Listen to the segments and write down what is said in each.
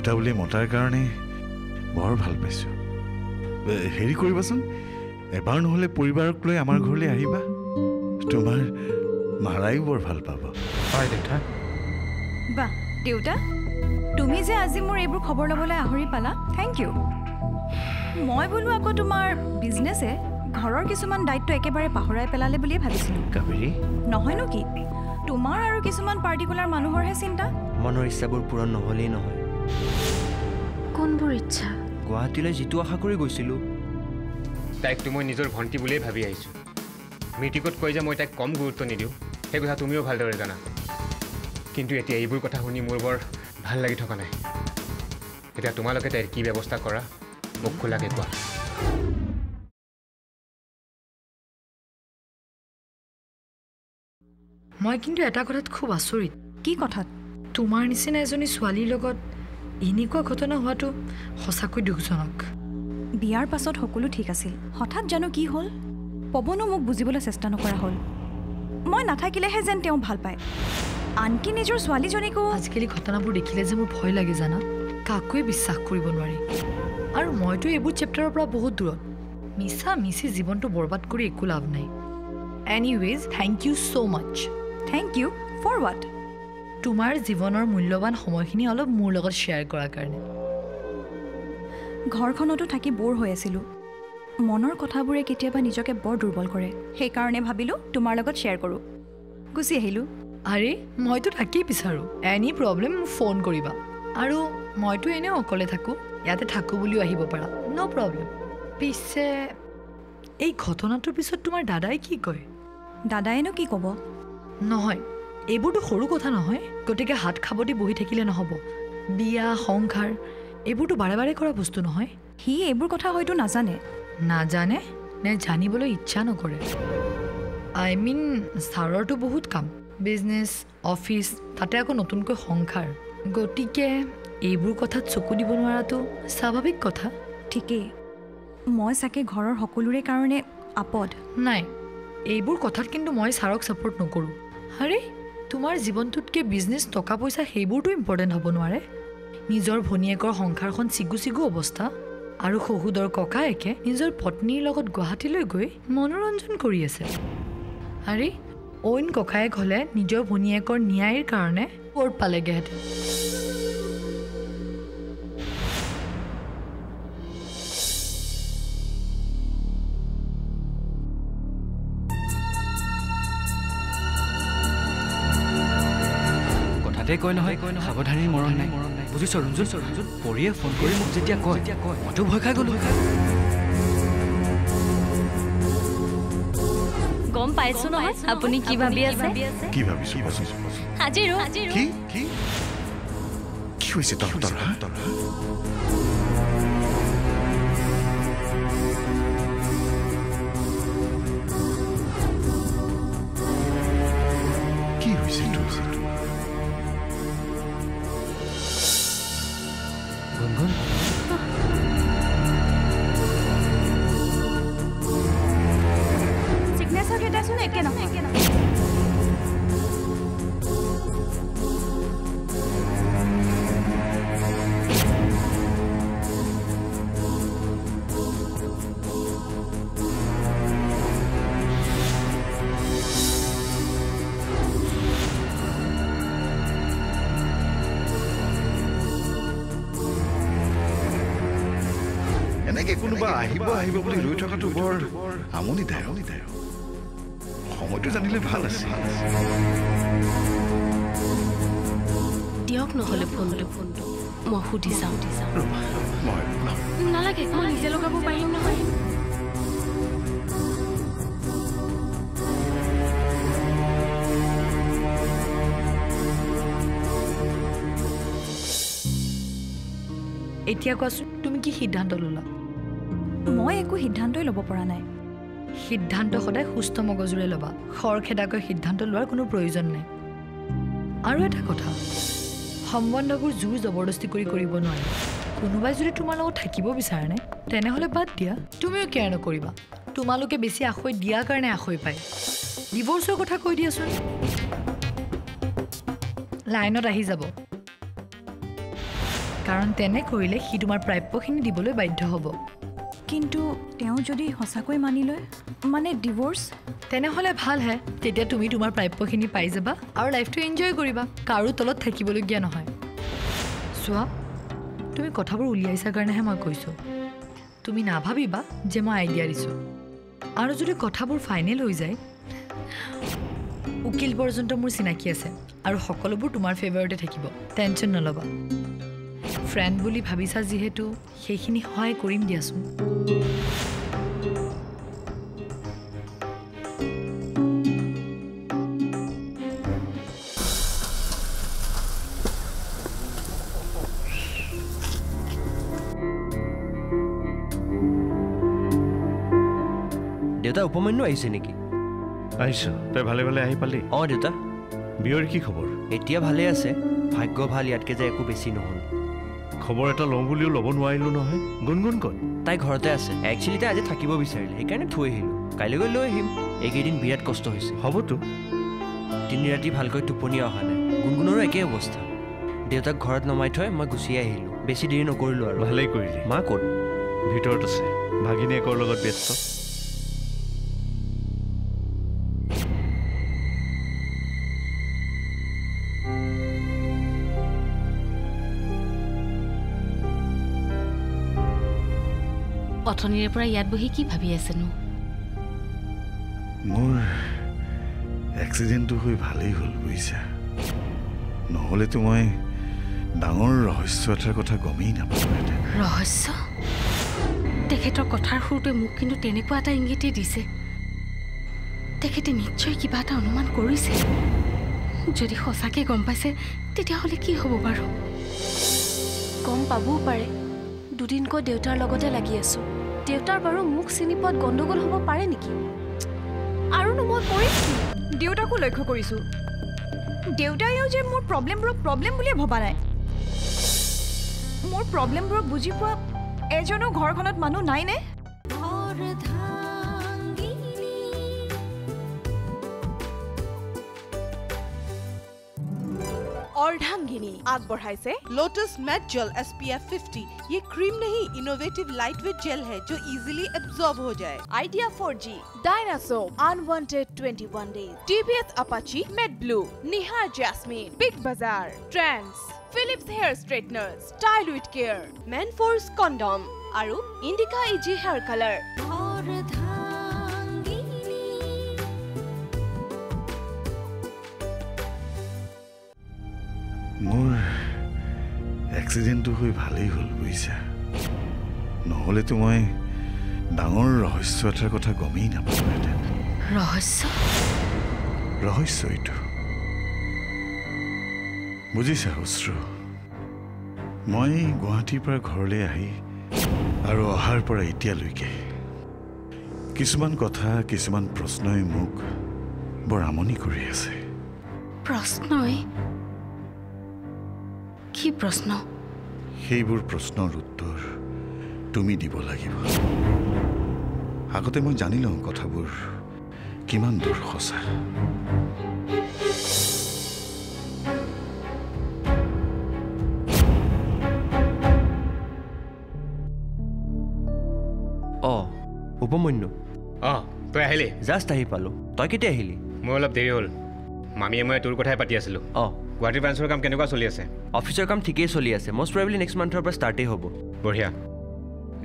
দেউতা বুলি মতাৰ কাৰণে বৰ ভাল পাইছোঁ। হেৰি কৰিবাচোন এবাৰ নহ'লে পৰিবাৰক লৈ আমাৰ ঘৰলৈ আহিবা। তোমাৰ মাৰায়ো বৰ ভাল পাব। হয় দেউতা। বাহ দেউতা তুমি যে আজি মোৰ এইবোৰ খবৰ ল'বলৈ আহৰি পালা থেংক ইউ মই বোলো আকৌ তোমাৰ বিজনেছে ঘৰৰ কিছুমান দায়িত্ব একেবাৰে পাহৰাই পেলালে বুলিয়ে ভাবিছিলোঁ। কাবেৰী? নহয়নো কি? তোমাৰ আৰু কিছুমান পাৰ্টিকুলাৰ মানুহৰহে চিন্তা। মনৰ ইচ্ছাবোৰ পূৰণ নহ'লেই নহয়। কোনবোৰ ইচ্ছা? গুৱাহাটীলৈ যিটো আশা কৰি গৈছিলোঁ। তাইকতো মই নিজৰ ভণ্টি বুলিয়েই ভাবি আহিছোঁ। মেট্ৰিকত কৈ যে মই তাইক কম গুৰুত্ব নিদিওঁ। সেই কথা তুমিও ভালদৰে জানা। কিন্তু এতিয়া এইবোৰ কথা শুনি মোৰ বৰ ভাল লাগি থকা নাই। এতিয়া তোমালোকে তাইৰ কি ব্যৱস্থা কৰা মোক খোলাকৈ কোৱা। মই কিন্তু এটা কথাত খুব আচৰিত। কি কথাত? তোমাৰ নিচিনা এজনী ছোৱালীৰ লগত এনেকুৱা ঘটনা হোৱাটো সঁচাকৈ দুখজনক। বিয়াৰ পাছত সকলো ঠিক আছিল। হঠাৎ জানো কি হ'ল? পৱনো মোক বুজিবলৈ চেষ্টা নকৰা হ'ল। মই নাথাকিলেহে যেন তেওঁ ভাল পায়। আনকি নিজৰ ছোৱালীজনীকো আজিকালি ঘটনাবোৰ দেখিলে যে মোৰ ভয় লাগে জানা? কাকোৱে বিশ্বাস কৰিব নোৱাৰি। আৰু মইতো এইবোৰ চেপ্টাৰৰ পৰা বহুত দূৰত। মিছা মিছি জীৱনটো বৰবাদ কৰি একো লাভ নাই। Anyways thank you so' much thank you for what তোমাৰ জীৱনৰ মূল্যৱান সময়খিনি অলপ মোৰ লগত শ্বেয়াৰ কৰাৰ কাৰণে। ঘৰখনতো থাকি ব'ৰ হৈ আছিলোঁ। মনৰ কথাবোৰে কেতিয়াবা নিজকে বৰ দুৰ্বল কৰে। সেইকাৰণে ভাবিলোঁ তোমাৰ লগত শ্বেয়াৰ কৰোঁ। গুচি আহিলোঁ। আৰে মইতো তাকেই বিচাৰোঁ। এনি প্ৰব্লেম মোক ফোন কৰিবা। আৰু মইতো এনেও অকলে থাকোঁ। ইয়াতে থাকোঁ বুলিও আহিব পাৰা। ন' প্ৰব্লেম পিছে এই ঘটনাটোৰ পিছত তোমাৰ দাদাই কি কয়? দাদায়েনো কি ক'ব? নহয়। এইবোৰতো সৰু কথা নহয়। গতিকে হাত খাবতি বহি থাকিলে নহ'ব। বিয়া সংসাৰ এইবোৰতো বাৰে বাৰে কৰা বস্তু নহয়। সি এইবোৰ কথা হয়তো নাজানে। নাজানে নে জানিবলৈ ইচ্ছা নকৰে। আই মিন ছাৰৰতো বহুত কাম। বিজনেছ অফিচ তাতে আকৌ নতুনকৈ সংসাৰ। গতিকে এইবোৰ কথাত চকু দিব নোৱাৰাটো স্বাভাৱিক কথা। ঠিকেই। মই চাগে ঘৰৰ সকলোৰে কাৰণে আপদ। নাই এইবোৰ কথাত কিন্তু মই ছাৰক ছাপৰ্ট নকৰোঁ। আৰে তোমাৰ জীৱনটোতকৈ বিজনেছ টকা পইচা সেইবোৰতো ইম্পৰ্টেণ্ট হ'ব নোৱাৰে? নিজৰ ভনীয়েকৰ সংসাৰখন চিগু চিগু অৱস্থা আৰু শহুদৰ ককায়েকে নিজৰ পত্নীৰ লগত গুৱাহাটীলৈ গৈ মনোৰঞ্জন কৰি আছে। আৰে অইন ককায়েক হ'লে নিজৰ ভনীয়েকৰ ন্যায়ৰ কাৰণে ক'ৰ্ট পালেগৈহেঁতেন? কথাতে কয় নহয় সাৱধানী মৰণ নাই। বুজিছ ৰঞ্জুন ৰঞ্জুন পৰিয়ে ফোন কৰি মোক যেতিয়া কয় মইতো ভয় খাই গ'লো। গম পাইছো নহয় আপুনি কি ভাবি আছে? কি ভাবিছো? কোৱাচোন? হাজিৰো কি? কি? কি হৈছে তহঁতৰ এনেকে কোনোবা আহিব আহিব বুলি ৰৈ থকাটো বৰ আমনিদায়ক সময়টো জানিলে ভাল আছিল দিয়ক নহ'লে ফোনটো। ফোনটো মই সুধি চাওঁ। সুধি চাওঁ নালাগে মই নিজে লগাব পাৰিম নহয়। এতিয়া কোৱাচোন তুমি কি সিদ্ধান্ত ল'লা? মই একো সিদ্ধান্তই ল'ব পৰা নাই। সিদ্ধান্ত সদায় সুস্থ মগজুৰে ল'বা। খৰখেদাকৈ সিদ্ধান্ত লোৱাৰ কোনো প্ৰয়োজন নাই। আৰু এটা কথা সম্বন্ধবোৰ জোৰ জবৰদস্তি কৰি কৰিব নোৱাৰে। কোনোবাই যদি তোমাৰ লগত থাকিব বিচাৰেনে তেনেহ'লে বাদ দিয়া। তুমিও কেয়াৰ নকৰিবা। তোমালোকে বেছি আশৈ দিয়াৰ কাৰণে আশৈ পায়। ডিভৰ্চৰ কথা কৈ দিয়াচোন। লাইনত আহি যাব। কাৰণ তেনে কৰিলে সি তোমাৰ প্ৰাপ্যখিনি দিবলৈ বাধ্য হ'ব। কিন্তু তেওঁ যদি সঁচাকৈ মানি লয় মানে ডিভ'ৰ্চ তেনেহ'লে ভালহে তেতিয়া তুমি তোমাৰ প্ৰাপ্যখিনি পাই যাবা আৰু লাইফটো এনজয় কৰিবা কাৰো তলত থাকিবলগীয়া নহয়। চোৱা তুমি কথাবোৰ উলিয়াইছা কাৰণেহে মই কৈছোঁ। তুমি নাভাবিবা যে মই আইডিয়া দিছোঁ। আৰু যদি কথাবোৰ ফাইনেল হৈ যায় উকিল পৰ্যন্ত মোৰ চিনাকি আছে আৰু সকলোবোৰ তোমাৰ ফেভাৰতে থাকিব। টেনশ্যন নল'বা। ফ্ৰেণ্ড বুলি ভাবিছা যিহেতু সেইখিনি সহায় কৰিম দিয়াচোন। দেউতা উপমান্যু আহিছে নেকি? আহিছোঁ। তই ভালে ভালে আহি পালি? অঁ দেউতা। বিয়ৰ কি খবৰ? এতিয়া ভালেই আছে। ভাগ্য ভাল ইয়াতকৈ যে একো বেছি নহ'ল। খবৰ এটা লওঁ বুলিও ল'ব নোৱাৰিলোঁ নহয়। গুণগুণ ক'ত তাই ঘৰতে আছে। একচুৱেলি তাই আজি থাকিব বিচাৰিলে সেইকাৰণে থৈ আহিলোঁ। কাইলৈ গৈ লৈ আহিম। এইকেইদিন বিৰাট কষ্ট হৈছে। হ'বতো। তিনি ৰাতি ভালকৈ টোপনি অহা নাই। গুণগুণৰো একেই অৱস্থা। দেউতাক ঘৰত নমাই থৈ মই গুচি আহিলোঁ। বেছি দেৰি নকৰিলোঁ আৰু। ভালেই কৰিলি। মা ক'ত? ভিতৰত আছে। ভাগিনীয়েকৰ লগত ব্যস্ত। অথনিৰে পৰা ইয়াত বহি কি ভাবি আছেনো? মোৰ এক্সিডেণ্টটো হৈ ভালেই হ'ল বুজিছা। নহ'লেতো মই ডাঙৰ ৰহস্য এটাৰ কথা গমেই নাপালোহেঁতেন ৰহস্য? তেখেতৰ কথাৰ সুৰটোৱে মোক কিন্তু তেনেকুৱা এটা ইংগিতেই দিছে। তেখেতে নিশ্চয় কিবা এটা অনুমান কৰিছে। যদি সঁচাকৈ গম পাইছে তেতিয়াহ'লে কি হ'ব বাৰু? গম পাবও পাৰে। দুদিনকৈ দেউতাৰ লগতে লাগি আছো। দেউতাৰ বাৰু মোক চিনি পোৱাত গণ্ডগোল হ'ব পাৰে নেকি? আৰুনো মই কৰিম কি? দেউতাকো লক্ষ্য কৰিছোঁ। দেউতাইও যে মোৰ প্ৰব্লেমবোৰক প্ৰব্লেম বুলিয়ে ভবা নাই। মোৰ প্ৰব্লেমবোৰক বুজি পোৱা এজনো ঘৰখনত মানুহ নাইনে? अर्धांगिनी आग बढ़ाई से Lotus matte gel SPF fifty F fifty ये क्रीम नहीं इनोवेटिव लाइट वेट जेल है जो इजीली एब्जॉर्ब हो जाए Idea four G डायनासो unwanted twenty one days TVS Apache matte blue Nihar jasmine Big Bazaar Trends Philips hair straightener style with care Manforce condom আৰু Indica easy hair colour এক্সিডেণ্টটো হৈ ভালেই হ'ল বুজিছা। নহ'লেতো মই ডাঙৰ ৰহস্য এটাৰ কথা গমেই নাপালোহেঁতেন ৰহস্য? ৰহস্য এইটো। বুজিছা অশ্ৰু। মই গুৱাহাটীৰ পৰা ঘৰলৈ আহি আৰু অহাৰ পৰা এতিয়ালৈকে কিছুমান কথা কিছুমান প্ৰশ্নই মোক বৰ আমনি কৰি আছে। প্ৰশ্নই? কি প্ৰশ্ন? সেইবোৰ প্ৰশ্নৰ উত্তৰ তুমি দিব লাগিব। আগতে মই জানি লওঁ কথাবোৰ কিমান দূৰ সঁচা। অঁ উপমন্যু। অঁ তই আহিলি? জাষ্ট আহি পালোঁ। তই কেতিয়া আহিলি? মোৰ অলপ দেৰি হ'ল। মামীয়ে মই তোৰ কথাই পাতি আছিলোঁ। অঁ। গুৱাহাটী ব্ৰাঞ্চৰ কাম কেনেকুৱা চলি আছে? অফিচৰ কাম ঠিকেই চলি আছে। মষ্ট প্ৰবেবলি নেক্সট মান্থৰ পৰা ষ্টাৰ্টেই হ'ব। বঢ়িয়া।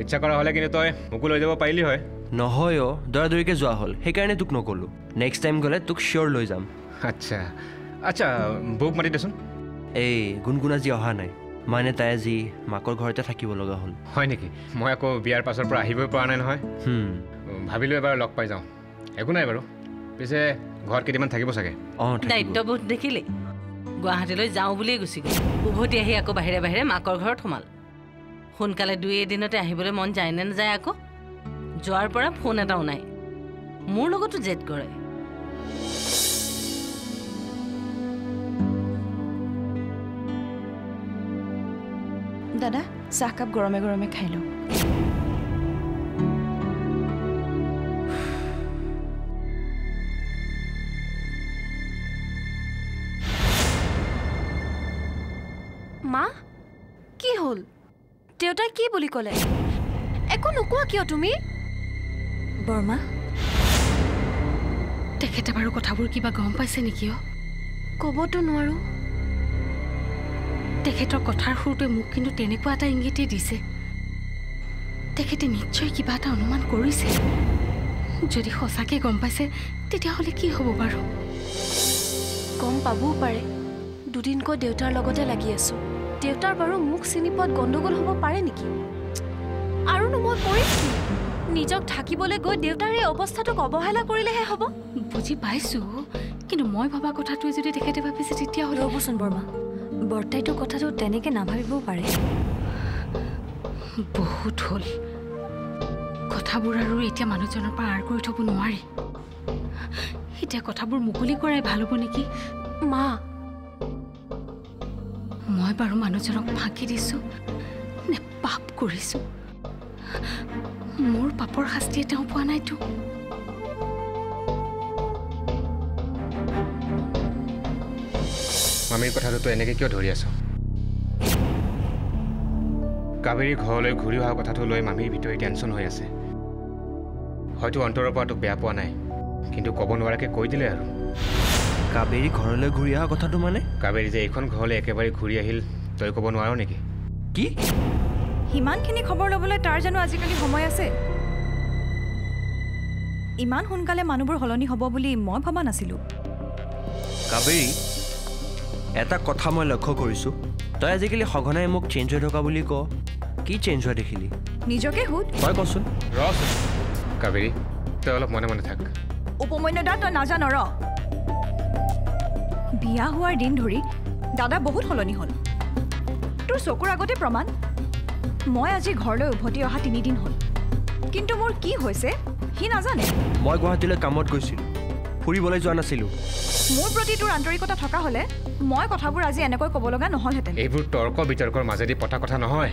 ইচ্ছা কৰা হ'লে কিন্তু তই মোকো লৈ যাব পাৰিলি হয়। নহয় অ' দৌৰা দৌৰিকৈ যোৱা হ'ল। সেইকাৰণে তোক নক'লোঁ। নেক্সট টাইম গ'লে তোক চিয়'ৰ লৈ যাম। আচ্ছা। আচ্ছা বৌক মাতি দেচোন। এই গুণগুণ আজি অহা নাই। মানে তাই আজি মাকৰ ঘৰতে থাকিব লগা হ'ল। হয় নেকি? মই আকৌ বিয়াৰ পাছৰ পৰা আহিবই পৰা নাই নহয়। হুম, ভাবিলোঁ এবাৰ লগ পাই যাওঁ। একো নাই বাৰু। পিছে ঘৰত কেইদিনমান থাকিব চাগে? অঁ থাকিব। দায়িত্ববোধ দেখিলে? গুৱাহাটীলৈ যাওঁ বুলিয়েই গুচি গ'ল। উভতি আহি আকৌ বাহিৰে বাহিৰে মাকৰ ঘৰত সোমাল। সোনকালে দুই এদিনতে আহিবলৈ মন যায় নে নাযায় আকৌ? যোৱাৰ পৰা ফোন এটাও নাই। মোৰ লগতো জেদ কৰে। দাদা চাহকাপ গৰমে গৰমে খাই লওঁ। কি বুলি ক'লে? একো নোকোৱা কিয় তুমি? বৰ্মা তেখেতে বাৰু কথাবোৰ কিবা গম পাইছে নেকি অ? ক'বতো নোৱাৰোঁ। তেখেতৰ কথাৰ সুৰটোৱে মোক কিন্তু তেনেকুৱা এটা ইংগিতেই দিছে। তেখেতে নিশ্চয় কিবা এটা অনুমান কৰিছে। যদি সঁচাকৈ গম পাইছে তেতিয়াহ'লে কি হ'ব বাৰু? গম পাবও পাৰে। দুদিনকৈ দেউতাৰ লগতে লাগি আছোঁ। দেউতাৰ বাৰু মোক চিনি পোৱাত গণ্ডগোল হ'ব পাৰে নেকি? আৰুনো মই কৰিম কি? নিজক ঢাকিবলৈ গৈ দেউতাৰ এই অৱস্থাটোক অৱহেলা কৰিলেহে হ'ব। বুজি পাইছোঁ কিন্তু মই ভবা কথাটোৱে যদি তেখেতে ভাবিছে তেতিয়াহ'লে ৰ'বচোন বৰ্মা বৰ্তাইতো কথাটো তেনেকৈ নাভাবিবও পাৰে। বহুত হ'ল। কথাবোৰ আৰু এতিয়া মানুহজনৰ পৰা আঁৰ কৰি থ'ব নোৱাৰি। এতিয়া কথাবোৰ মুকলি কৰাই ভাল হ'ব নেকি? মা মই বাৰু মানুহজনক ফাঁকি দিছোঁ নে পাপ কৰিছোঁ? মোৰ পাপৰ শাস্তিয়ে তেওঁ পোৱা নাইতো। মামীৰ কথাটোতো এনেকৈ কিয় ধৰি আছ? কাবেৰীৰ ঘৰলৈ ঘূৰি অহা কথাটো লৈ মামীৰ ভিতৰি টেনশ্যন হৈ আছে। হয়তো অন্তৰৰ পৰা তোক বেয়া পোৱা নাই কিন্তু ক'ব নোৱাৰাকৈ কৈ দিলে আৰু। কাবেৰী ঘৰলৈ ঘূৰি অহা কথাটো মানে? কাবেৰী যে এইখন ঘৰলৈ একেবাৰে ঘূৰি আহিল তই ক'ব নোৱাৰ নেকি? কি? সিমানখিনি খবৰ ল'বলৈ তাৰ জানো আজিকালি সময় আছে? ইমান সোনকালে মানুহবোৰ সলনি হ'ব বুলি মই ভবা নাছিলোঁ। কাবেৰী এটা কথা মই লক্ষ্য কৰিছোঁ। তই আজিকালি সঘনাই মোক চেঞ্জ হৈ থকা বুলি ক। কি চেঞ্জ হোৱা দেখিলি? নিজকে সোধ। তই কচোন। ৰচোন কাবেৰী তই অলপ মনে মনে থাক। উপমন্য দা তই নাজান ৰ। বিয়া হোৱাৰ দিন ধৰি দাদা বহুত সলনি হ'ল। তোৰ চকুৰ আগতে প্ৰমাণ? মই আজি ঘৰলৈ উভতি অহা তিনিদিন হ'ল। কিন্তু মোৰ কি হৈছে সি নাজানে। মই গুৱাহাটীলৈ কামত গৈছিলোঁ। ফুৰিবলৈ যোৱা নাছিলোঁ। মোৰ প্ৰতি তোৰ আন্তৰিকতা থকা হ'লে মই কথাবোৰ আজি এনেকৈ ক'ব লগা নহ'লহেঁতেন। এইবোৰ তৰ্ক বিতৰ্কৰ মাজেদি পতা কথা নহয়।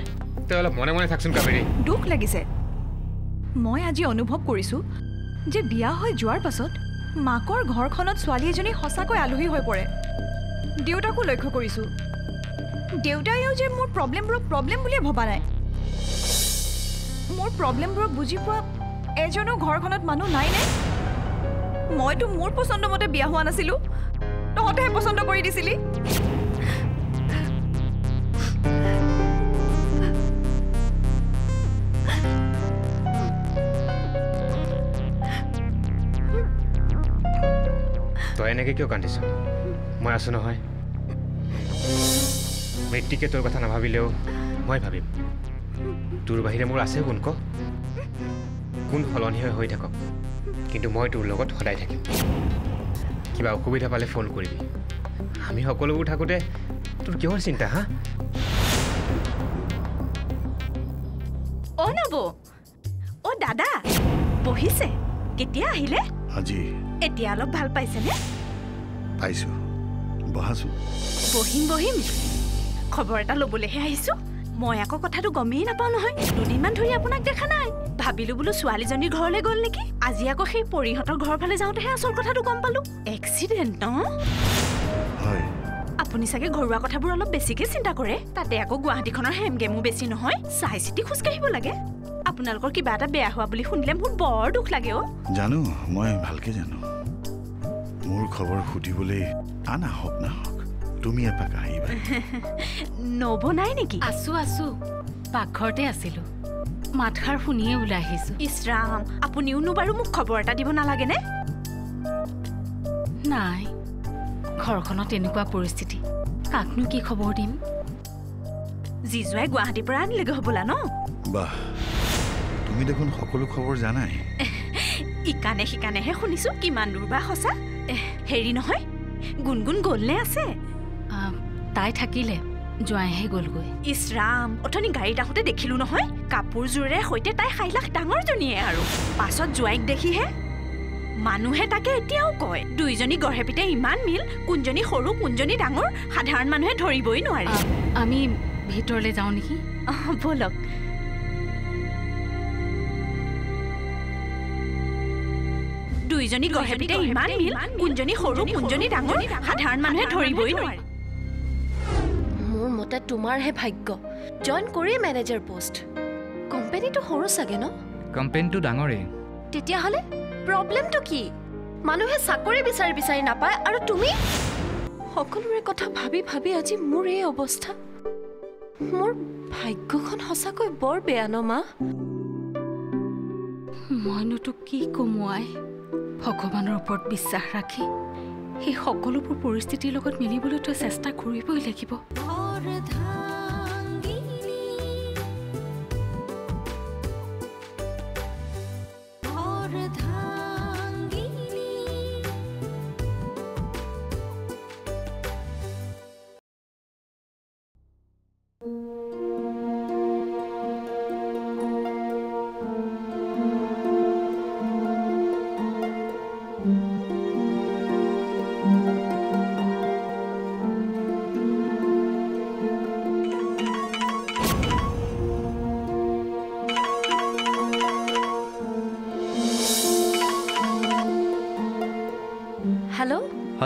তই অলপ মনে মনে থাকচোন কাবেৰী। দুখ লাগিছে। মই আজি অনুভৱ কৰিছোঁ যে বিয়া হৈ যোৱাৰ পাছত মাকৰ ঘৰখনত ছোৱালী এজনী সঁচাকৈ আলহী হৈ পৰে। দেউতাকো লক্ষ্য কৰিছোঁ। দেউতাইও যে মোৰ প্ৰব্লেমবোৰক প্ৰব্লেম বুলিয়ে ভবা নাই। মোৰ প্ৰব্লেমবোৰক বুজি পোৱা এজনো ঘৰখনত মানুহ নাইনে? মইতো মোৰ পচন্দ মতে বিয়া হোৱা নাছিলোঁ। তহঁতেহে পচন্দ কৰি দিছিলি। এনেকৈ কিয় কান্দিছ? মই আছোঁ নহয়। মৃত্যিকে তোৰ কথা নাভাবিলেও মই ভাবিম। তোৰ বাহিৰে মোৰ আছে কোন ক? কোন সলনি হৈ হৈ থাকক? কিন্তু মই তোৰ লগত সদায় থাকিম। কিবা অসুবিধা পালে ফোন কৰিবি। আমি সকলোবোৰ থাকোঁতে তোৰ কিহৰ চিন্তা হা? অ নব। অ দাদা বহিছে। কেতিয়া আহিলে? আজি। এতিয়া অলপ ভাল পাইছেনে? পাইছোঁ। বহাচোন বহিম বহিম। খবৰ এটা ল'বলৈহে আহিছো। মই আকৌ কথাটো গমেই নাপাওঁ নহয়। দুদিনমান ধৰি আপোনাক দেখা নাই। ভাবিলো বোলো ছোৱালীজনীৰ ঘৰলৈ গ'ল নেকি? আজি আকৌ সেই পৰিহঁতৰ ঘৰৰ ফালে যাওঁতেহে আচল কথাটো গম পালো। এক্সিডেণ্ট ন? হয়। আপুনি চাগে ঘৰুৱা কথাবোৰ অলপ বেছিকে চিন্তা কৰে। তাতে আকৌ গুৱাহাটীখনৰ হেম গেমো বেছি নহয়। চাই চিতি খোজকাঢ়িব লাগে। আপোনালোকৰ কিবা এটা বেয়া হোৱা বুলি শুনিলে মোৰ বৰ দুখ লাগে অ' জানো মই ভালকে জানো। মোৰ খবৰ সুধিবলৈ আন আহক নাহক তুমি এপাক আহিবা। নব নাই নেকি? আছোঁ আছোঁ। পাকঘৰতে আছিলোঁ। মাতষাৰ শুনিয়ে ওলাই আহিছোঁ। ইছৰাম আপুনিওনো বাৰু মোক খবৰ এটা দিব নালাগেনে? নাই। ঘৰখনত এনেকুৱা পৰিস্থিতি। কাকনো কি খবৰ দিম? জিজুৱাই গুৱাহাটীৰ পৰা আনিলেগৈ হ'বলা ন? বাহ। তুমি দেখোন সকলো খবৰ জানাই। ইকানে সিকানেহে শুনিছো কিমান দূৰ বা সঁচা? হেৰি নহয় গুণগুণ গ'লনে আছে? তাই থাকিলে জোৱাইহে গ'লগৈ। ইছৰাম অথনি গাড়ীত আহোঁতে দেখিলো নহয় কাপোৰযোৰেৰে সৈতে তাই সাইলাখ ডাঙৰজনীয়ে আৰু পাছত জোৱাইক দেখিহে। মানুহে তাকে এতিয়াও কয় দুইজনী গঢ়ে পিতে ইমান মিল কোনজনী সৰু কোনজনী ডাঙৰ সাধাৰণ মানুহে ধৰিবই নোৱাৰে। আমি ভিতৰলৈ যাওঁ নেকি? ব'লক। দুইজনী গঢ়ে পিতে ইমান মিল? কোনজনী সৰু কোনজনী ডাঙৰ সাধাৰণ মানুহে ধৰিবই নোৱাৰে। মোৰ মতে তোমাৰহে ভাগ্য। জইন কৰিয়ে মেনেজাৰ পোষ্ট। কোম্পানীটো সৰু চাগে ন? কোম্পেনীটো ডাঙৰেই। তেতিয়াহ'লে প্ৰব্লেমটো কি? মানুহে চাকৰি বিচাৰি বিচাৰি নাপায় আৰু তুমি? সকলোৰে কথা ভাবি ভাবি আজি মোৰ এই অৱস্থা। মোৰ ভাগ্যখন সঁচাকৈ বৰ বেয়া ন মা? মইনো তোক কি কমোৱাই ভগৱানৰ ওপৰত বিশ্বাস ৰাখি সেই সকলোবোৰ পৰিস্থিতিৰ লগত মিলিবলৈ তই চেষ্টা কৰিবই লাগিব।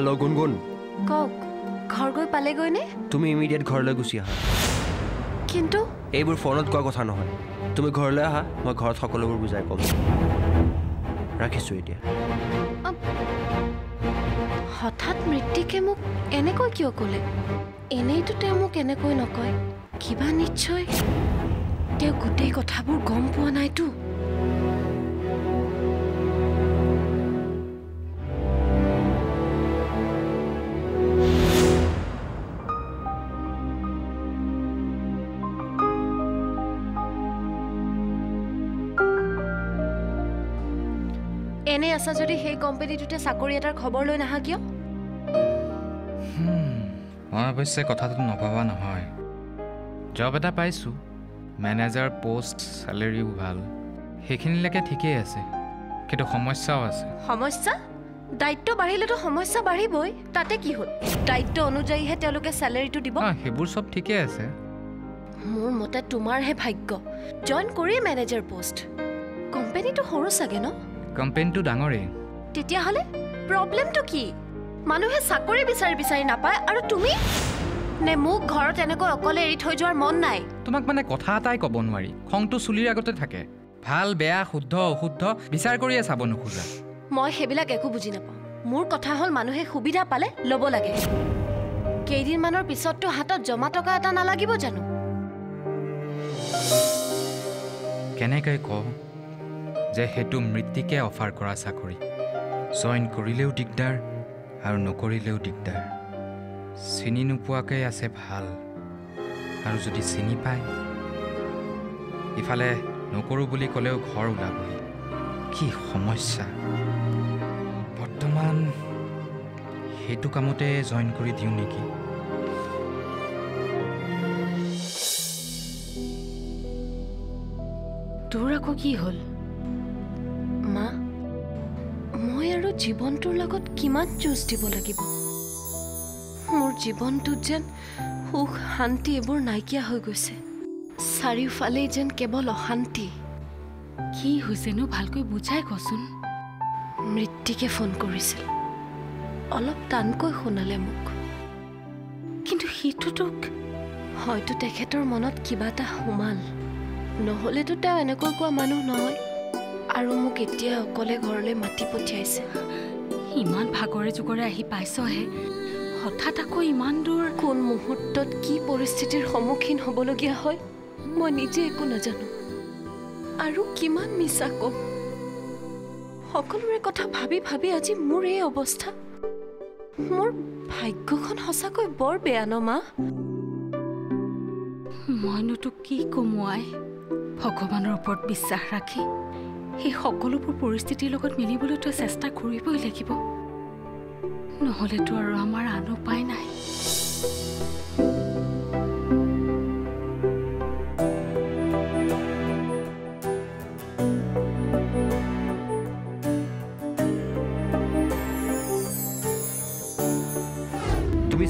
হেল্ল' গুণগুণ। কওক ঘৰ গৈ পালেগৈনে? তুমি ইমিডিয়েট ঘৰলৈ গুচি আহা। কিন্তু? এইবোৰ ফোনত কোৱা কথা নহয়। তুমি ঘৰলৈ আহা মই ঘৰত সকলোবোৰ বুজাই ক'ম। ৰাখিছোঁ এতিয়া। হঠাৎ মৃত্যিকে মোক এনেকৈ কিয় ক'লে? এনেইতো তেওঁ মোক এনেকৈ নকয়। কিবা নিশ্চয়। তেওঁ গোটেই কথাবোৰ গম পোৱা নাইতো। আছা যদি সেই কোম্পানীটোতে চাকৰি এটাৰ খবৰ লৈ নাহা কিয়? মই অৱশ্যে কথাটো নভবা নহয়। জব এটা পাইছোঁ। মেনেজাৰ পষ্ট চেলেৰিও ভাল। সেইখিনিলৈকে ঠিকেই আছে। কিন্তু সমস্যাও আছে। সমস্যা? দায়িত্ব বাঢ়িলেতো সমস্যা বাঢ়িবই। তাতে কি হ'ল? দায়িত্ব অনুযায়ীহে তেওঁলোকে চেলেৰিটো দিব? সেইবোৰ চব ঠিকেই আছে। মোৰ মতে তোমাৰহে ভাগ্য। জইন কৰিয়ে মেনেজাৰ পোষ্ট। কোম্পানীটো সৰু চাগে ন? কোম্পেনীটো ডাঙৰেই। তেতিয়াহ'লে প্ৰব্লেমটো কি? মানুহে চাকৰি বিচাৰি বিচাৰি নাপায় আৰু তুমি? নে মোক ঘৰত এনেকৈ অকলে এৰি থৈ যোৱাৰ মন নাই? তোমাক মানে কথা এটাই ক'ব নোৱাৰি। খংটো চুলিৰ আগতে থাকে। ভাল বেয়া শুদ্ধ অশুদ্ধ বিচাৰ কৰিয়ে চাব নোখোজা। মই সেইবিলাক একো বুজি নাপাওঁ। মোৰ কথা হ'ল মানুহে সুবিধা পালে ল'ব লাগে। কেইদিনমানৰ পিছততো হাতত জমা টকা এটা নালাগিব জানো? কেনেকৈ কওঁ? যে সেইটো মৃত্তিকে অফাৰ কৰা চাকৰি। জইন কৰিলেও দিগদাৰ আৰু নকৰিলেও দিগদাৰ। চিনি নোপোৱাকৈ আছে ভাল। আৰু যদি চিনি পায়? ইফালে নকৰোঁ বুলি ক'লেও ঘৰ ওলাবহি কি সমস্যা? বৰ্তমান সেইটো কামতে জইন কৰি দিওঁ নেকি? তোৰ আকৌ কি হ'ল? মা মই আৰু জীৱনটোৰ লগত কিমান যুঁজ দিব লাগিব? মোৰ জীৱনটোত যেন সুখ শান্তি এইবোৰ নাইকিয়া হৈ গৈছে। চাৰিওফালেই যেন কেৱল অশান্তি। কি হৈছেনো ভালকৈ বুজাই কচোন। মৃত্যিকে ফোন কৰিছিল। অলপ টানকৈ শুনালে মোক। কিন্তু সিটো তোক হয়তো তেখেতৰ মনত কিবা এটা সোমাল। নহ'লেতো তেওঁ এনেকৈ কোৱা মানুহ নহয়। আৰু মোক এতিয়া অকলে ঘৰলৈ মাতি পঠিয়াইছে। ইমান ভাগৰে যুগৰে আহি পাইছহে। হঠাৎ আকৌ ইমান দূৰ কোন মুহূৰ্তত কি পৰিস্থিতিৰ সন্মুখীন হ'বলগীয়া হয় মই নিজে একো নাজানো। আৰু কিমান মিছা ক'ম সকলোৰে কথা ভাবি ভাবি আজি মোৰ এই অৱস্থা। মোৰ ভাগ্যখন সঁচাকৈ বৰ বেয়া ন মা? মইনো তোক কি কমোৱাই? ভগৱানৰ ওপৰত বিশ্বাস ৰাখি সেই সকলোবোৰ পৰিস্থিতিৰ লগত মিলিবলৈ তই চেষ্টা কৰিবই লাগিব। নহ'লেতো আৰু আমাৰ আন উপায় নাই।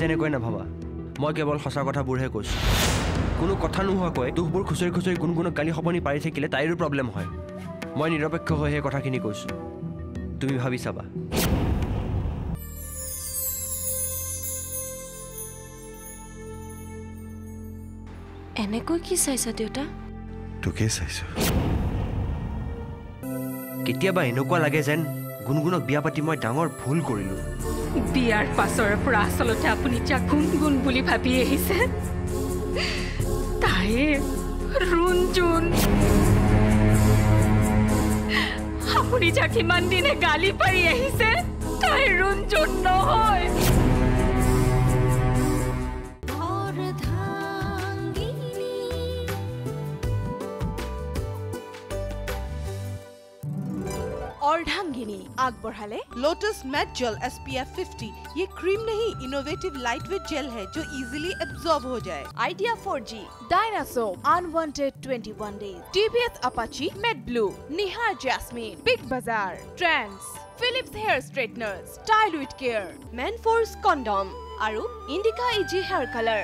যেনেকৈ নাভাবা মই কেৱল সঁচা কথাবোৰহে কৈছোঁ। কোনো কথা নোহোৱাকৈ দুখবোৰ খুচৰি খুচৰি গুণগুণক গালি সপনি পাৰি থাকিলে তাইৰো প্ৰব্লেম হয়। মই নিৰপেক্ষ হৈ সেই কথাখিনি কৈছোঁ। তুমি ভাবি চাবা। এনেকৈ কি চাইছা দেউতা? তোকেই চাইছোঁ। কেতিয়াবা এনেকুৱা লাগে যেন গুণগুণক বিয়া পাতি মই ডাঙৰ ভুল কৰিলোঁ। বিয়াৰ পাছৰ পৰা আচলতে আপুনি যাক গুণ গুণ বুলি ভাবি আহিছে তাই ৰুণজুন আপুনি যাক ইমান দিনে গালি পাৰি আহিছে তাই ৰুণজুন নহয় আগবঢ়ালে Lotus matte gel SPF fifty F fifty ये क्रीम नहीं इनोवेटिव लाइट वेट जेल है जो इजीली एब्जॉर्ब हो जाए Idea four G डायनासो unwanted twenty one days TVS Apache matte blue Nihar jasmine Big Bazaar Trends Philips hair straightener style with care Manforce condom আৰু Indica easy hair colour